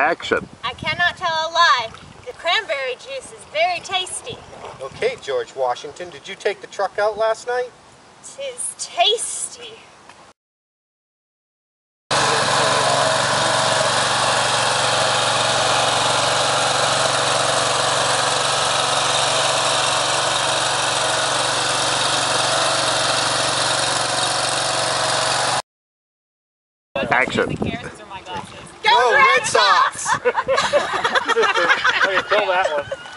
Action. I cannot tell a lie. The cranberry juice is very tasty. Okay, George Washington, did you take the truck out last night? Tis tasty. Action. That one.